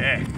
Yeah.